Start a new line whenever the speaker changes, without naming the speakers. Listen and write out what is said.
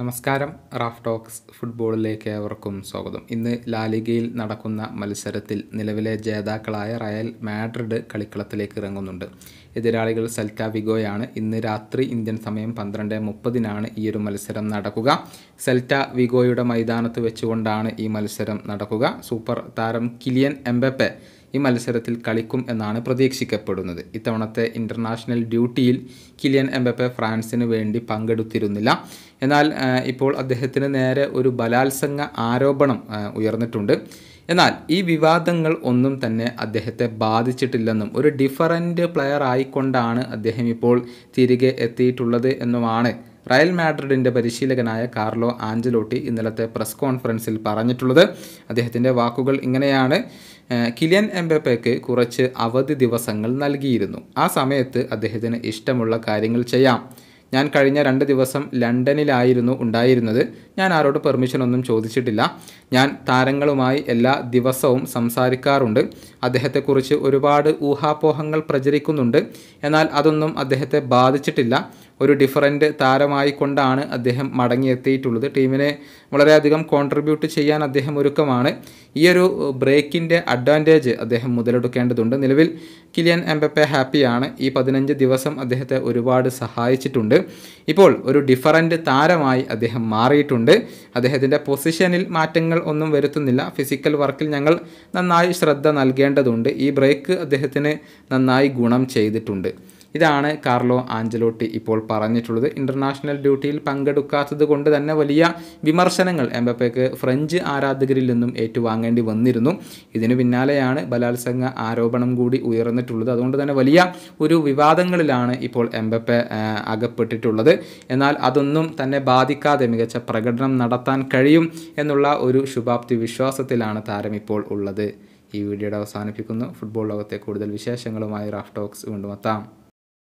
നമസ്കാരം. Raf talks ഫുട്ബോളിലേക്ക് ഏവർക്കും സ്വാഗതം. ഇന്ന് ലാലിഗയിൽ നടക്കുന്ന മത്സരത്തിൽ നിലവിലെ ജേതാക്കളായ റയൽ മാഡ്രിഡ് കളിക്കളത്തിലേക്ക് ഇറങ്ങുന്നുണ്ട്. എതിരാളികൾ സെൽറ്റ വിഗോയാണ്. ഇന്ന് രാത്രി ഇന്ത്യൻ സമയം പന്ത്രണ്ട് മുപ്പതിനാണ് ഈ ഒരു മത്സരം നടക്കുക. സെൽറ്റ വിഗോയുടെ മൈതാനത്ത് വെച്ചുകൊണ്ടാണ് ഈ മത്സരം നടക്കുക. സൂപ്പർ താരം കിലിയൻ എംബപ്പെ ഈ മത്സരത്തിൽ കളിക്കും എന്നാണ് പ്രതീക്ഷിക്കപ്പെടുന്നത്. ഇത്തവണത്തെ ഇന്റർനാഷണൽ ഡ്യൂട്ടിയിൽ കിലിയൻ എംബപ്പെ ഫ്രാൻസിന് വേണ്ടി പങ്കെടുത്തിരുന്നില്ല. എന്നാൽ ഇപ്പോൾ അദ്ദേഹത്തിന് നേരെ ഒരു ബലാത്സംഗ ആരോപണം ഉയർന്നിട്ടുണ്ട്. എന്നാൽ ഈ വിവാദങ്ങൾ ഒന്നും തന്നെ അദ്ദേഹത്തെ ബാധിച്ചിട്ടില്ലെന്നും ഒരു ഡിഫറന്റ് പ്ലെയർ ആയിക്കൊണ്ടാണ് അദ്ദേഹം ഇപ്പോൾ തിരികെ എത്തിയിട്ടുള്ളത് എന്നുമാണ് റയൽ മാഡ്രിഡിന്റെ പരിശീലകനായ കാർലോ ആഞ്ചലോട്ടി ഇന്നലത്തെ പ്രസ് കോൺഫറൻസിൽ പറഞ്ഞിട്ടുള്ളത്. അദ്ദേഹത്തിന്റെ വാക്കുകൾ ഇങ്ങനെയാണ്. കിലിയൻ എംബപ്പയ്ക്ക് കുറച്ച് അവധി ദിവസങ്ങൾ നൽകിയിരുന്നു. ആ സമയത്ത് അദ്ദേഹത്തിന് ഇഷ്ടമുള്ള കാര്യങ്ങൾ ചെയ്യാം. ഞാൻ കഴിഞ്ഞ രണ്ട് ദിവസം ലണ്ടനിലായിരുന്നു ഉണ്ടായിരുന്നത്. ഞാൻ ആരോട് പെർമിഷൻ ഒന്നും ചോദിച്ചിട്ടില്ല. ഞാൻ താരങ്ങളുമായി എല്ലാ ദിവസവും സംസാരിക്കാറുണ്ട്. അദ്ദേഹത്തെക്കുറിച്ച് ഒരുപാട് ഊഹാപോഹങ്ങൾ പ്രചരിക്കുന്നുണ്ട്. എന്നാൽ അതൊന്നും അദ്ദേഹത്തെ ബാധിച്ചിട്ടില്ല. ഒരു ഡിഫറന്റ് താരമായി കൊണ്ടാണ് അദ്ദേഹം മടങ്ങിയെത്തിയിട്ടുള്ളത്. ടീമിനെ വളരെയധികം കോൺട്രിബ്യൂട്ട് ചെയ്യാൻ അദ്ദേഹം ഒരുക്കമാണ്. ഈ ഒരു ബ്രേക്കിന്റെ അഡ്വാന്റേജ് അദ്ദേഹം മുതലെടുക്കേണ്ടതുണ്ട്. നിലവിൽ കിലിയൻ എംബപ്പെ ഹാപ്പിയാണ് ഈ പതിനഞ്ച് ദിവസം അദ്ദേഹത്തെ ഒരുപാട് സഹായിച്ചിട്ടുണ്ട്. ഇപ്പോൾ ഒരു ഡിഫറന്റ് താരമായി അദ്ദേഹം മാറിയിട്ടുണ്ട്. അദ്ദേഹത്തിന്റെ പൊസിഷനിൽ മാറ്റങ്ങൾ ഒന്നും വരുത്തുന്നില്ല. ഫിസിക്കൽ വർക്കിൽ ഞങ്ങൾ നന്നായി ശ്രദ്ധ നൽകേണ്ടതുണ്ട്. ഈ ബ്രേക്ക് അദ്ദേഹത്തിന് നന്നായി ഗുണം ചെയ്തിട്ടുണ്ട്. ഇതാണ് കാർലോ ആഞ്ചലോട്ടി ഇപ്പോൾ പറഞ്ഞിട്ടുള്ളത്. ഇന്റർനാഷണൽ ഡ്യൂട്ടിയിൽ പങ്കെടുക്കാത്തത് കൊണ്ട് തന്നെ വലിയ വിമർശനങ്ങൾ എംബപ്പയ്ക്ക് ഫ്രഞ്ച് ആരാധകരിൽ നിന്നും ഏറ്റുവാങ്ങേണ്ടി വന്നിരുന്നു. ഇതിനു പിന്നാലെയാണ് ബലാത്സംഗ ആരോപണം കൂടി ഉയർന്നിട്ടുള്ളത്. അതുകൊണ്ട് തന്നെ വലിയ ഒരു വിവാദങ്ങളിലാണ് ഇപ്പോൾ എംബപ്പെ അകപ്പെട്ടിട്ടുള്ളത്. എന്നാൽ അതൊന്നും തന്നെ ബാധിക്കാതെ മികച്ച പ്രകടനം നടത്താൻ കഴിയും എന്നുള്ള ഒരു ശുഭാപ്തി വിശ്വാസത്തിലാണ് താരം ഇപ്പോൾ ഉള്ളത്. ഈ വീഡിയോയുടെ അവസാനിപ്പിക്കുന്നു. ഫുട്ബോൾ ലോകത്തെ കൂടുതൽ വിശേഷങ്ങളുമായി റാഫ് ടോക്സ് വീണ്ടും